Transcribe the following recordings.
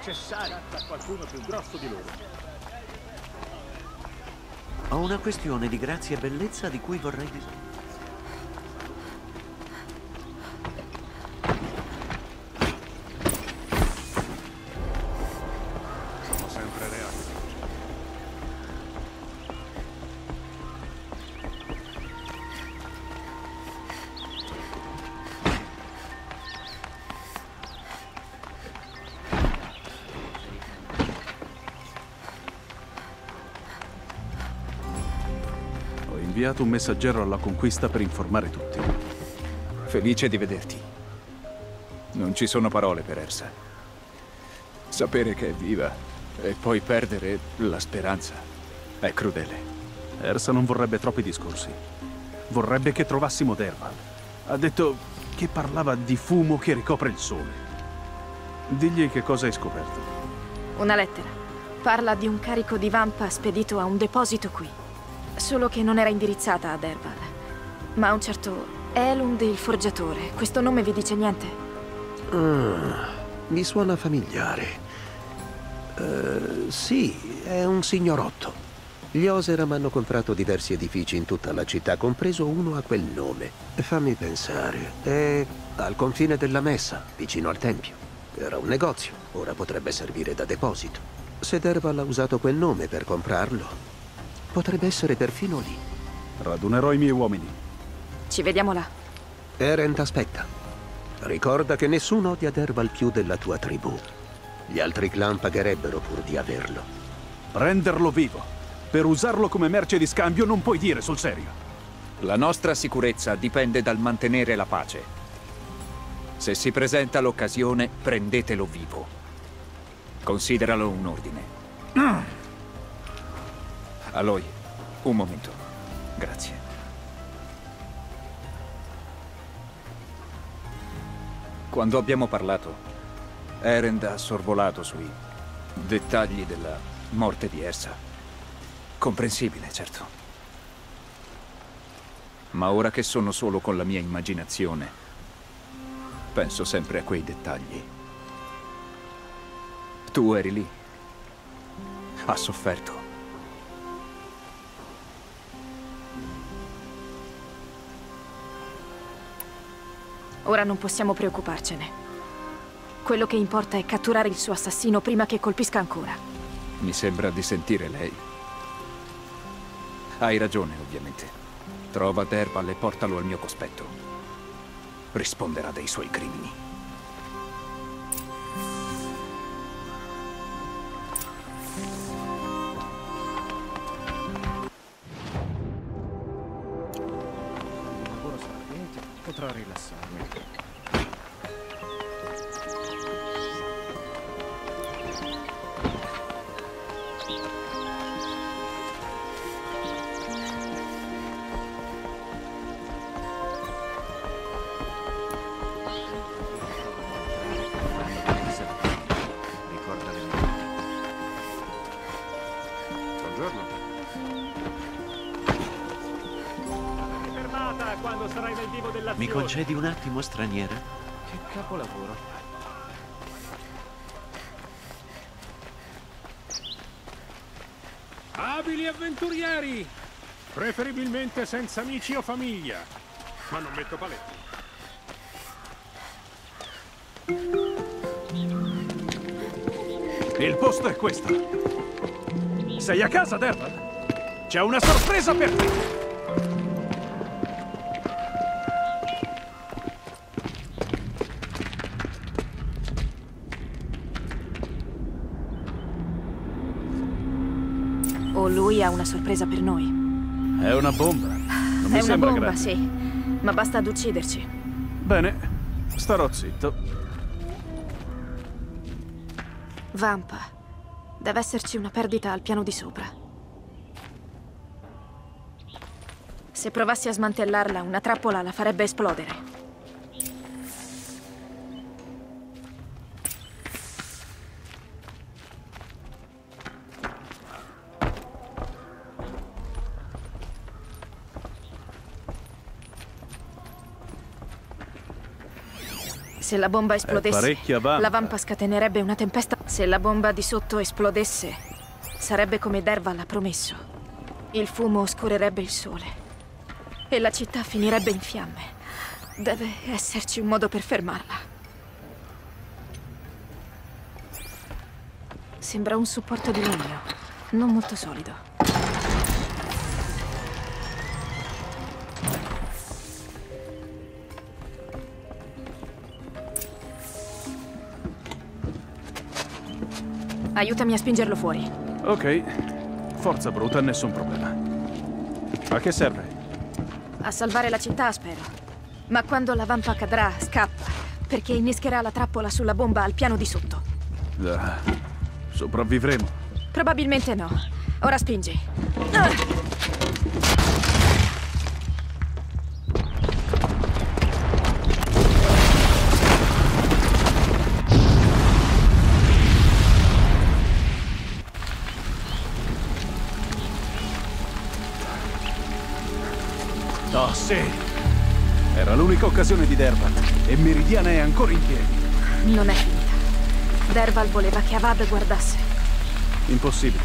necessaria da qualcuno più grosso di loro. Ho una questione di grazia e bellezza di cui vorrei dis... inviato un messaggero alla conquista per informare tutti. Felice di vederti. Non ci sono parole per Ersa. Sapere che è viva e poi perdere la speranza è crudele. Ersa non vorrebbe troppi discorsi. Vorrebbe che trovassimo Derval. Ha detto che parlava di fumo che ricopre il sole. Digli che cosa hai scoperto. Una lettera. Parla di un carico di vampa spedito a un deposito qui. Solo che non era indirizzata a Derval. Ma a un certo Elund il forgiatore. Questo nome vi dice niente? Ah, mi suona familiare. Eh, sì, è un signorotto. Gli Oseram hanno comprato diversi edifici in tutta la città, compreso uno a quel nome. Fammi pensare. È al confine della Messa, vicino al Tempio. Era un negozio, ora potrebbe servire da deposito. Se Derval ha usato quel nome per comprarlo, potrebbe essere perfino lì. Radunerò i miei uomini. Ci vediamo là. Erend aspetta. Ricorda che nessuno odia Derval più della tua tribù. Gli altri clan pagherebbero pur di averlo. Prenderlo vivo. Per usarlo come merce di scambio non puoi dire sul serio. La nostra sicurezza dipende dal mantenere la pace. Se si presenta l'occasione, prendetelo vivo. Consideralo un ordine. Aloy, un momento. Grazie. Quando abbiamo parlato, Erend ha sorvolato sui dettagli della morte di Ersa. Comprensibile, certo. Ma ora che sono solo con la mia immaginazione, penso sempre a quei dettagli. Tu eri lì. Ha sofferto. Ora non possiamo preoccuparcene. Quello che importa è catturare il suo assassino prima che colpisca ancora. Mi sembra di sentire lei. Hai ragione, ovviamente. Trova Derval e portalo al mio cospetto. Risponderà dei suoi crimini. necessarily. Fermata quando sarai nel vivo dell'azione. Mi concedi un attimo, straniera? Che capolavoro. Abili avventurieri! Preferibilmente senza amici o famiglia. Ma non metto paletti. Il posto è questo. Sei a casa, Derval? C'è una sorpresa per te! Una sorpresa per noi. È una bomba. Non mi è una sembra bomba, grande. sì. Ma basta ad ucciderci. Bene, starò zitto. Vampa. Deve esserci una perdita al piano di sopra. Se provassi a smantellarla, una trappola la farebbe esplodere. Se la bomba esplodesse, parecchia vampa. la vampa scatenerebbe una tempesta. Se la bomba di sotto esplodesse, sarebbe come Derval ha promesso. Il fumo oscurerebbe il sole e la città finirebbe in fiamme. Deve esserci un modo per fermarla. Sembra un supporto di legno, non molto solido. Aiutami a spingerlo fuori. Ok. Forza bruta, nessun problema. A che serve? A salvare la città, spero. Ma quando la vampa cadrà, scappa, perché innescherà la trappola sulla bomba al piano di sotto. Ah, sopravvivremo. Probabilmente no. Ora spingi. L'unica occasione di Derval e Meridiana è ancora in piedi. Non è finita. Derval voleva che Avad guardasse. Impossibile.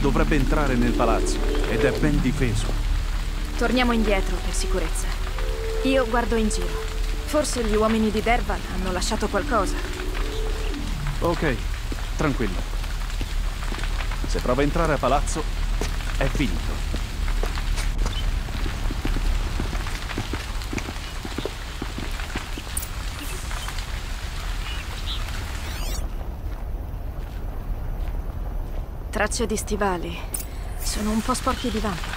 Dovrebbe entrare nel palazzo ed è ben difeso. Torniamo indietro per sicurezza. Io guardo in giro. Forse gli uomini di Derval hanno lasciato qualcosa. Ok, tranquillo. Se prova a entrare a palazzo, è finito. Tracce di stivali. Sono un po' sporchi di vampa.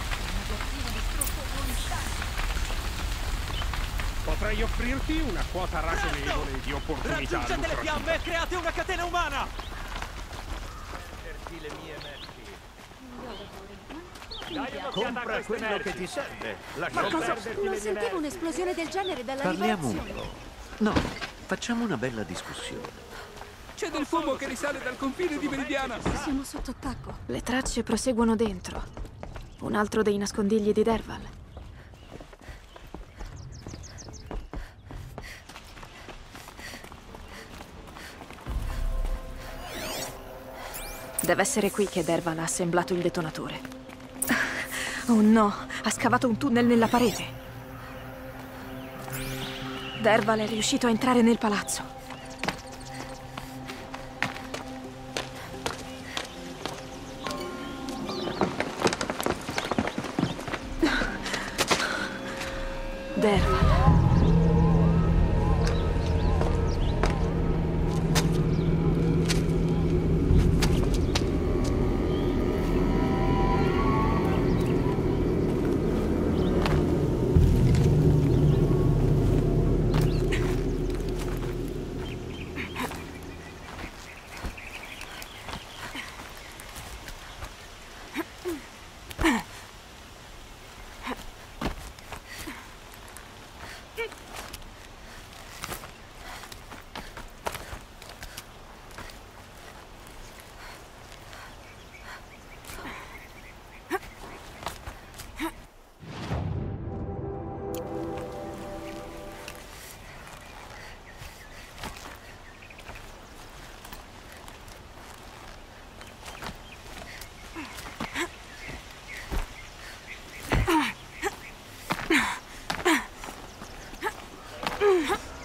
Potrei offrirti una quota ragionevole di opportunità Raggiungete le fiamme e create una catena umana! Compra quello che ti serve. Lascia Ma cosa? Non le mie sentivo un'esplosione del genere dalla Parliamo un po'. No, facciamo una bella discussione. C'è del fumo che risale dal confine di Meridiana! Siamo sotto attacco. Le tracce proseguono dentro. Un altro dei nascondigli di Derval. Deve essere qui che Derval ha assemblato il detonatore. Oh no, ha scavato un tunnel nella parete. Derval è riuscito a entrare nel palazzo. Mm-hmm.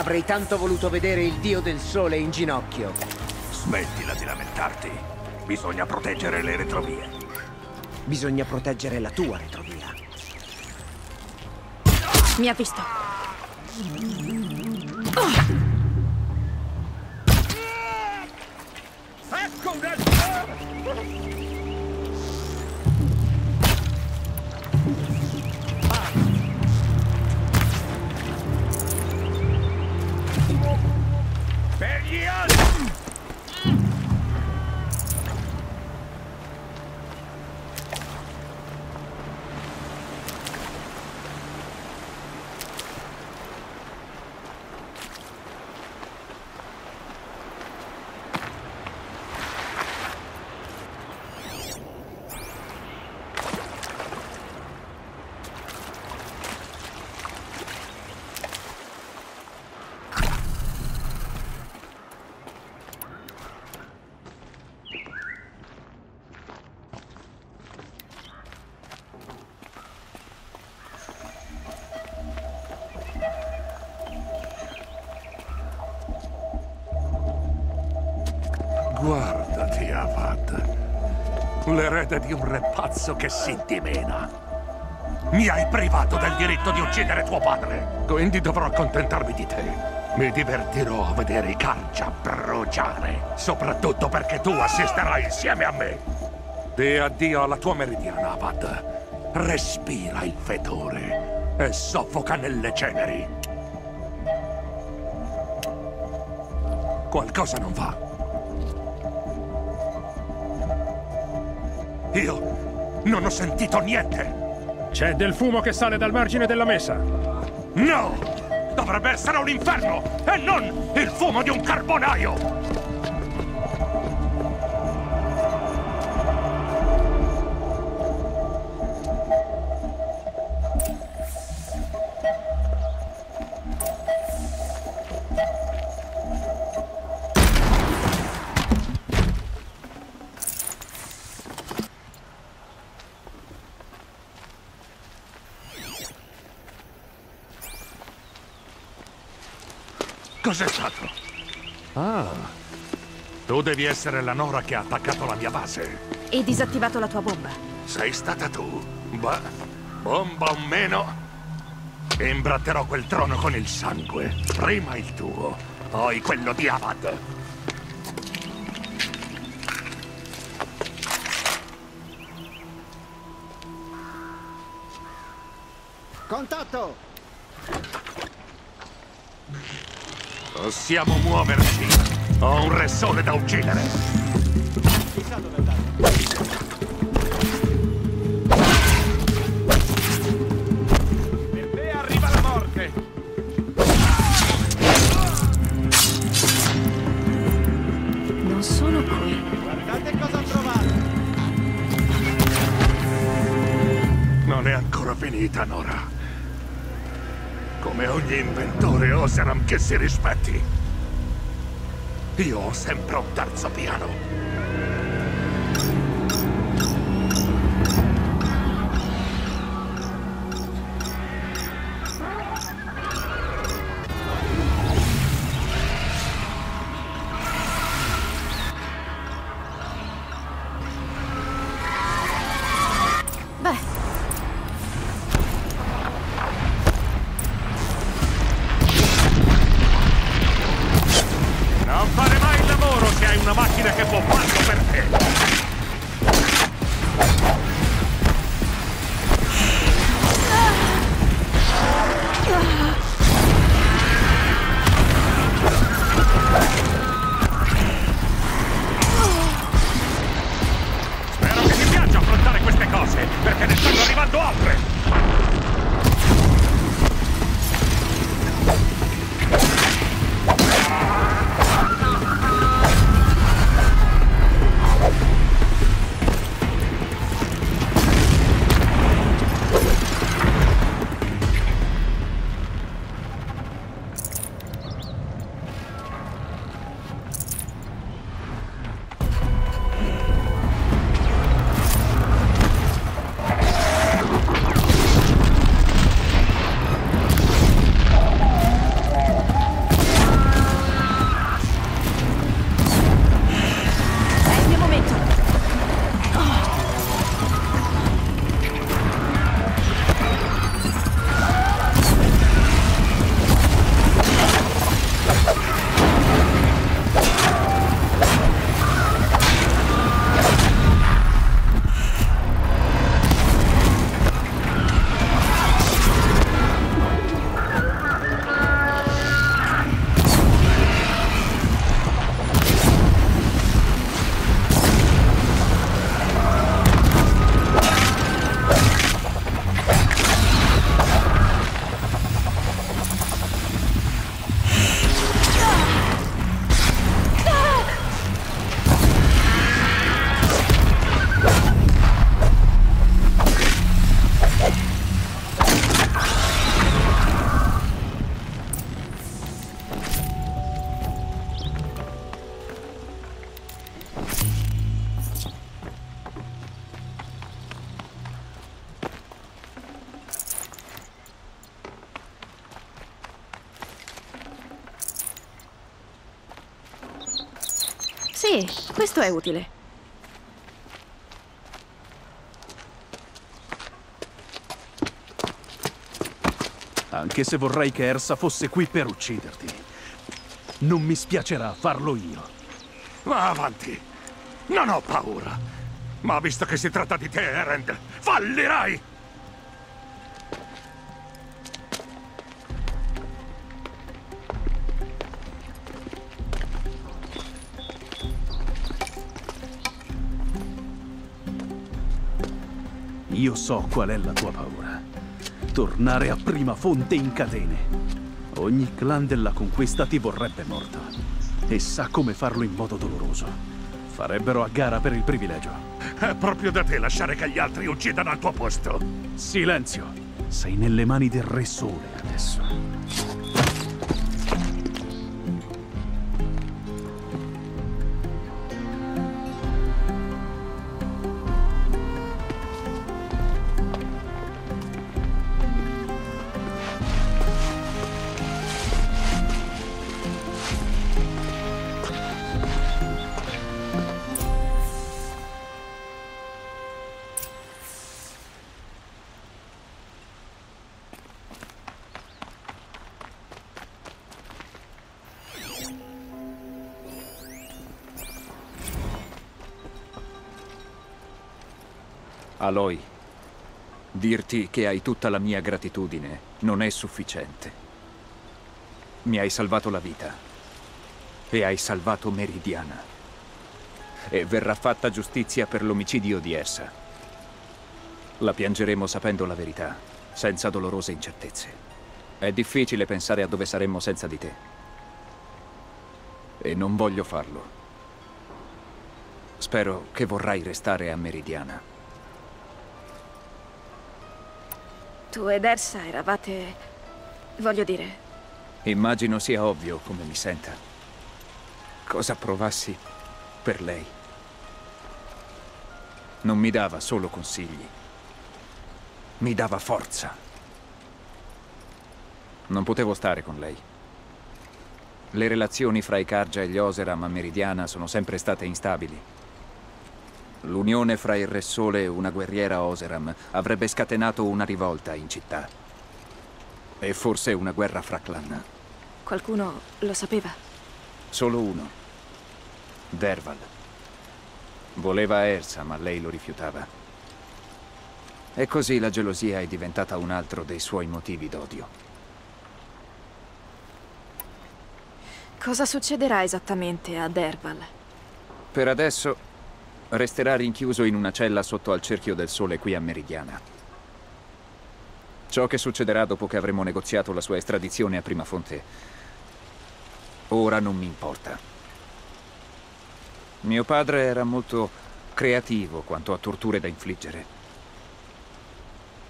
Avrei tanto voluto vedere il dio del sole in ginocchio. Smettila di lamentarti. Bisogna proteggere le retrovie. Bisogna proteggere la tua retrovia. Mi ha visto. Ecco L'erede di un re pazzo che si dimena. Mi hai privato del diritto di uccidere tuo padre. Quindi dovrò accontentarmi di te. Mi divertirò a vedere i Karja bruciare. Soprattutto perché tu assisterai insieme a me. Di addio alla tua meridiana, Avad. Respira il fetore e soffoca nelle ceneri. Qualcosa non va. Io non ho sentito niente. C'è del fumo che sale dal margine della mesa. No! Dovrebbe essere un inferno e non il fumo di un carbonaio! Cos'è stato? Ah, tu devi essere la Nora che ha attaccato la mia base. E disattivato la tua bomba. Sei stata tu? Beh, bomba o meno, imbratterò quel trono con il sangue. Prima il tuo, poi quello di Avad. Contatto! Possiamo muoverci. Ho un re sole da uccidere. Per te arriva la morte! Non sono qui. Guardate cosa ho trovato! Non è ancora finita, Nora. Come ogni inventore Oseram che si rispetti. Io ho sempre un terzo piano. Sì, questo è utile. Anche se vorrei che Ersa fosse qui per ucciderti. Non mi spiacerà farlo io. Va avanti. Non ho paura. Ma visto che si tratta di te, Erend, fallirai! Io so qual è la tua paura. Tornare a prima fonte in catene. Ogni clan della conquista ti vorrebbe morto. E sa come farlo in modo doloroso. Farebbero a gara per il privilegio. È proprio da te lasciare che gli altri uccidano al tuo posto. Silenzio! Sei nelle mani del Re Sole adesso. Aloy, dirti che hai tutta la mia gratitudine non è sufficiente. Mi hai salvato la vita e hai salvato Meridiana. E verrà fatta giustizia per l'omicidio di essa. La piangeremo sapendo la verità, senza dolorose incertezze. È difficile pensare a dove saremmo senza di te. E non voglio farlo. Spero che vorrai restare a Meridiana. Tu ed Ersa eravate... voglio dire... Immagino sia ovvio come mi senta. Cosa provassi per lei. Non mi dava solo consigli. Mi dava forza. Non potevo stare con lei. Le relazioni fra i Karja e gli Oseram a Meridiana sono sempre state instabili. L'unione fra il Re Sole e una guerriera Oseram avrebbe scatenato una rivolta in città. E forse una guerra fra clan. Qualcuno lo sapeva? Solo uno. Derval. Voleva Ersa, ma lei lo rifiutava. E così la gelosia è diventata un altro dei suoi motivi d'odio. Cosa succederà esattamente a Derval? Per adesso resterà rinchiuso in una cella sotto al cerchio del sole qui a Meridiana. Ciò che succederà dopo che avremo negoziato la sua estradizione a prima fonte, ora non mi importa. Mio padre era molto creativo quanto a torture da infliggere.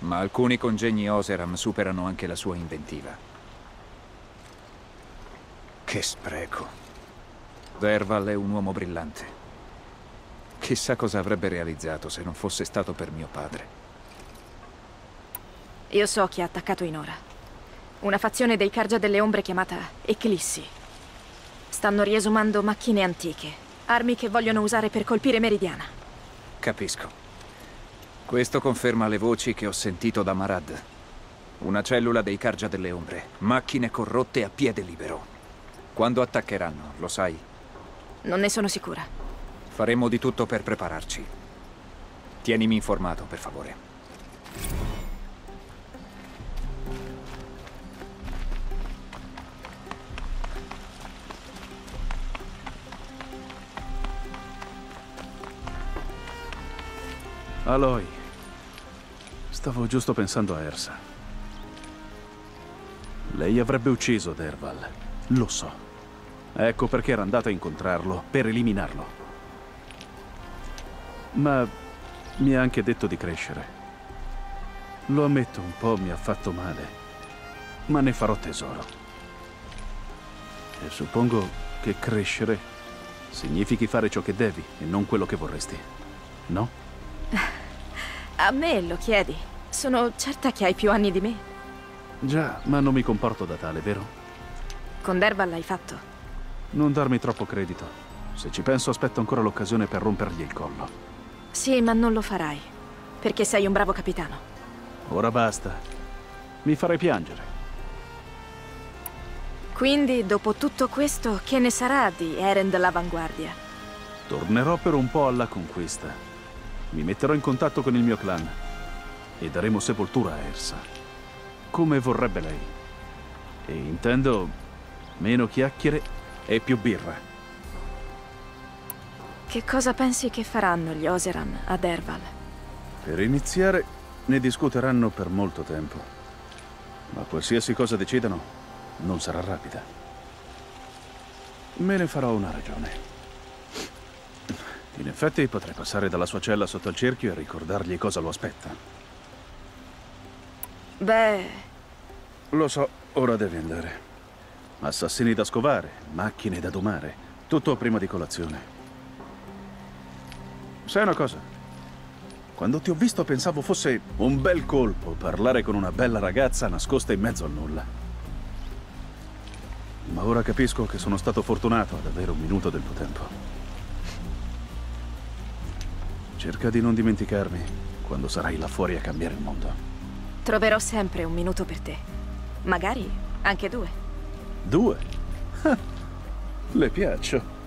Ma alcuni congegni Oseram superano anche la sua inventiva. Che spreco. Derval è un uomo brillante. Chissà cosa avrebbe realizzato se non fosse stato per mio padre. Io so chi ha attaccato Inora. Una fazione dei Cargia delle Ombre chiamata Eclissi. Stanno riesumando macchine antiche, armi che vogliono usare per colpire Meridiana. Capisco. Questo conferma le voci che ho sentito da Marad. Una cellula dei Cargia delle Ombre, macchine corrotte a piede libero. Quando attaccheranno, lo sai? Non ne sono sicura. Faremo di tutto per prepararci. Tienimi informato, per favore. Aloy, stavo giusto pensando a Ersa. Lei avrebbe ucciso Derval, lo so. Ecco perché era andata a incontrarlo, per eliminarlo. Ma mi ha anche detto di crescere. Lo ammetto, un po' mi ha fatto male, ma ne farò tesoro. E suppongo che crescere significhi fare ciò che devi e non quello che vorresti, no? A me lo chiedi. Sono certa che hai più anni di me. Già, ma non mi comporto da tale, vero? Con Derval l'hai fatto. Non darmi troppo credito. Se ci penso aspetto ancora l'occasione per rompergli il collo. Sì, ma non lo farai. Perché sei un bravo capitano. Ora basta. Mi farei piangere. Quindi, dopo tutto questo, che ne sarà di Eren dell'avanguardia? Tornerò per un po' alla conquista. Mi metterò in contatto con il mio clan e daremo sepoltura a Ersa. Come vorrebbe lei. E intendo meno chiacchiere e più birra. Che cosa pensi che faranno gli Oseran ad Erval? Per iniziare, ne discuteranno per molto tempo. Ma qualsiasi cosa decidano, non sarà rapida. Me ne farò una ragione. In effetti potrei passare dalla sua cella sotto il cerchio e ricordargli cosa lo aspetta. Beh... Lo so, ora devi andare. Assassini da scovare, macchine da domare, tutto prima di colazione. Sai una cosa? Quando ti ho visto pensavo fosse un bel colpo parlare con una bella ragazza nascosta in mezzo a nulla. Ma ora capisco che sono stato fortunato ad avere un minuto del tuo tempo. Cerca di non dimenticarmi quando sarai là fuori a cambiare il mondo. Troverò sempre un minuto per te. Magari anche due. Due? Le piaccio.